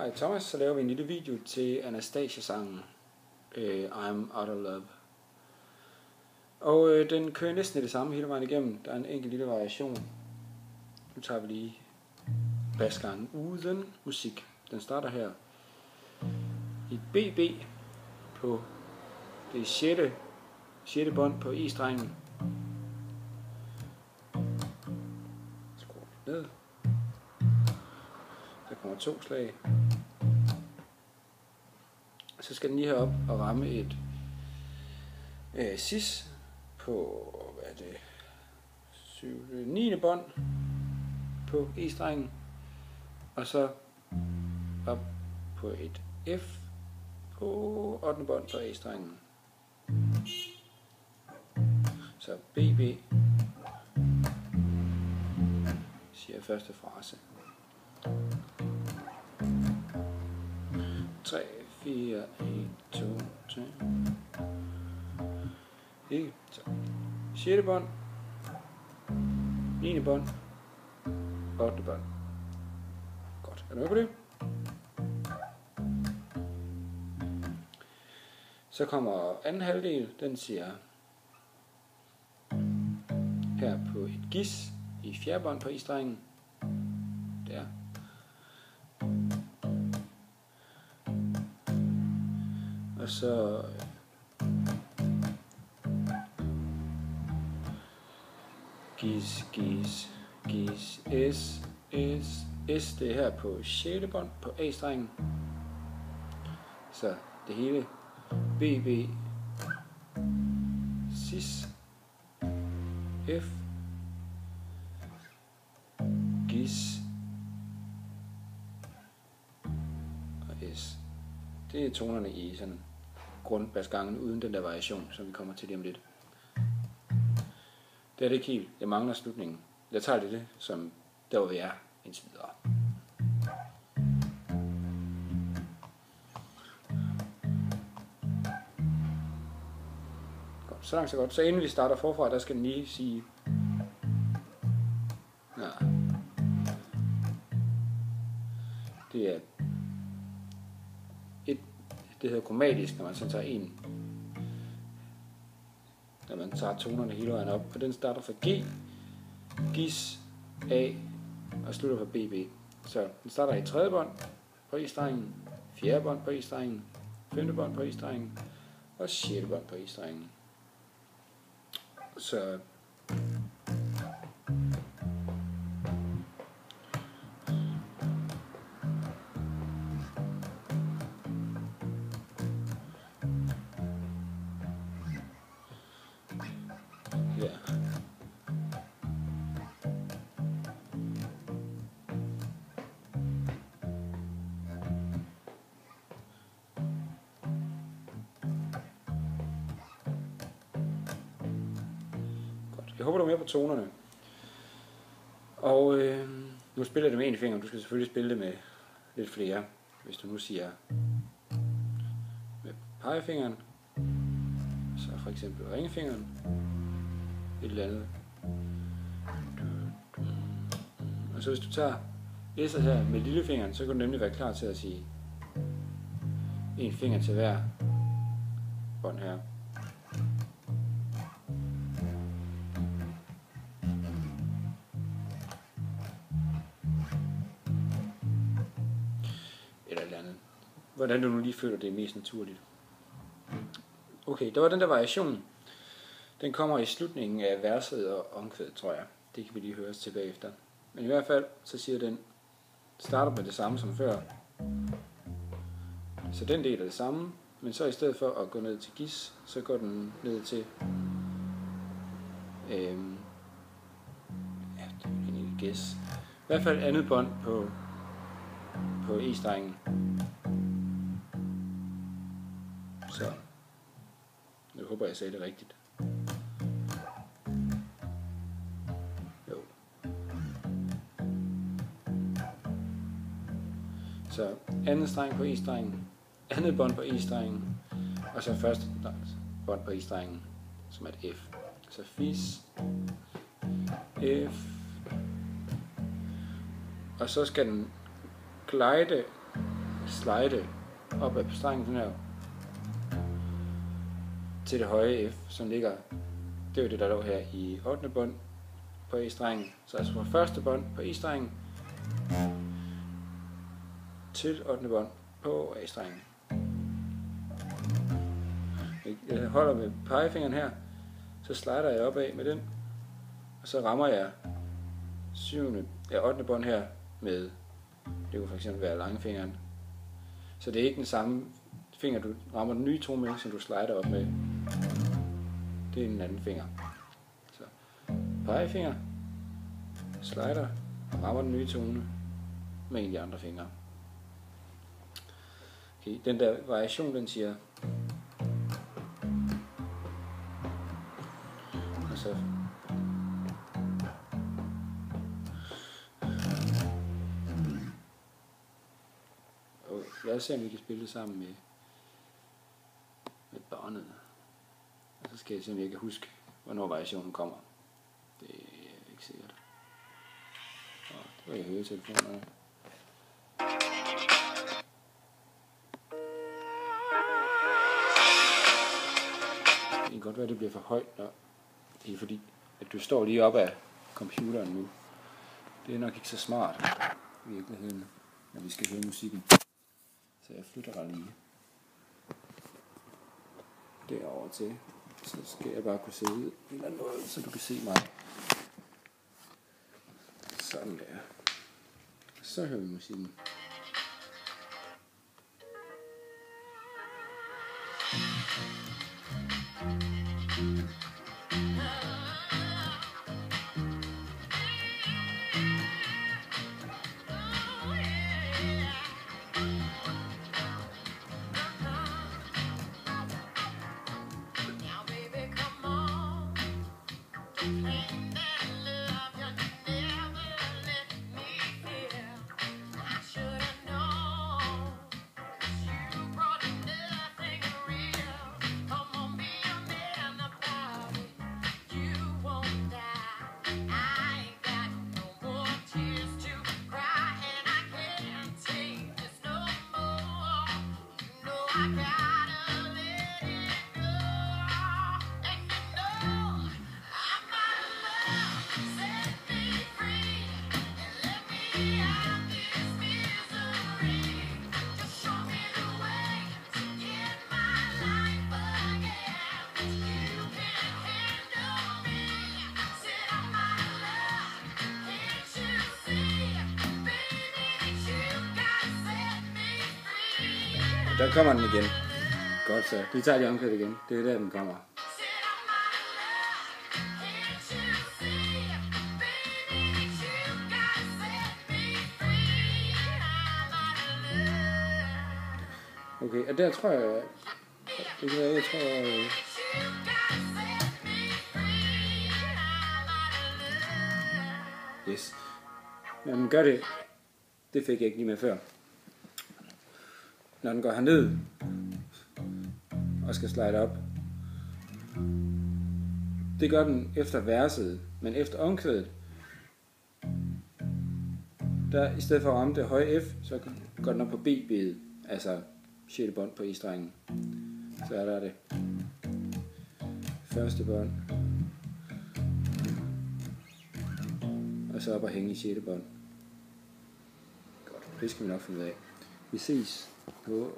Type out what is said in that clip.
Hej Thomas, så laver vi en lille video til Anastasia-sangen øh, I'm Out of Love. Og øh, den kører næsten det samme hele vejen igennem. Der er en enkelt lille variation. Nu tager vi lige basgangen uden musik. Den starter her i BB på det 6. 6. bånd på E-strengen. Skruer ned. Kommer to slag. Så skal den lige herop og ramme et øh, sis på, hvad er det, 7, 9. Øh, bånd på E-strengen. Og så op på et F på 8. bånd på E-strengen. Så BB siger første frase. 4, 1, 2, 3. Ikke? Så. 6. bånd. 9. bånd. 8. bånd. Godt. Er du med på det? Så kommer anden halvdel, den siger her på et gis i fjerde bånd på i-strengen. Der. Og så gis, gis, gis, s, s, s, det er her på 6. bånd på A-strengen. Så det hele B, B, sis F GIS og S. Det er tonerne i sådan grundbasgangen uden den der variation, som vi kommer til lige om lidt. Det er det ikke helt. Jeg mangler slutningen. Jeg tager det, det som der hvor vi er indtil videre. Godt, så langt så godt. Så inden vi starter forfra, der skal den lige sige... Ja. Det er et, det hedder kromatisk, når man så tager en når man tager tonerne hele vejen op. Og den starter fra G, Gis, A og slutter på BB. Så den starter i tredje bånd på E-strengen, fjerde bånd på E-strengen, femte bånd på E-strengen og sjette bånd på E-strengen. Så ja. Godt. Jeg håber, du er med på tonerne. Og øh, nu spiller jeg det med en finger. Du skal selvfølgelig spille det med lidt flere. Hvis du nu siger med pegefingeren, så for eksempel ringefingeren, et eller andet. Og så hvis du tager S'et her med lillefingeren, så kan du nemlig være klar til at sige en finger til hver bånd her. Eller et andet. Hvordan du nu lige føler det er mest naturligt. Okay, der var den der variation. Den kommer i slutningen af verset og omkvædet, tror jeg. Det kan vi lige høre tilbage efter. Men i hvert fald, så siger den, starter med det samme som før. Så den del er det samme, men så i stedet for at gå ned til gis, så går den ned til øhm, ja, det er egentlig gæs. I hvert fald andet bånd på, på E-strengen. Så, jeg håber, jeg sagde det rigtigt. Altså anden streng på E-strengen, andet bånd på E-strengen, og så første bånd på E-strengen, som er et F. Så fis, F, og så skal den glide slide op ad strengen sådan her, til det høje F, som ligger, det er jo det, der lå her i 8. bånd på E-strengen. Så altså fra første bånd på E-strengen til 8. bånd på A-strengen. Jeg holder med pegefingeren her, så slider jeg opad med den, og så rammer jeg 7. Ja, 8. bånd her med, det kunne fx være langfingeren. Så det er ikke den samme finger, du rammer den nye tone med, som du slider op med. Det er en anden finger. Så pegefinger, slider, rammer den nye tone med en af de andre fingre. Okay, den der variation, den siger, Altså... så Okay, lad os se, om vi kan spille det sammen med, med barnet. Og så skal jeg se, om jeg kan huske, hvornår variationen kommer. Det er ikke sikkert. Og det var i høretelefonerne. Kan godt være, at det bliver for højt, når det er fordi, at du står lige op af computeren nu. Det er nok ikke så smart i virkeligheden, når vi skal høre musikken. Så jeg flytter dig lige derover til. Så skal jeg bare kunne se ud eller noget, så du kan se mig. Sådan der. Så hører vi musikken. Now, Mm-hmm. You Der kommer den igen. Godt så. Vi tager lige omkvædet igen. Det er der, den kommer. Okay, og der tror jeg... Det kan jeg tror... øh, Yes. Jamen, gør det. Det fik jeg ikke lige med før. Når den går herned og skal slide op. Det gør den efter verset, men efter omkvædet, der i stedet for at ramme det høje F, så går den op på B-bedet, altså 6. bånd på E-strengen. Så er der det. Første bånd, og så op og hænge i 6. bånd. Godt, det skal vi nok finde ud af. Vi ses på.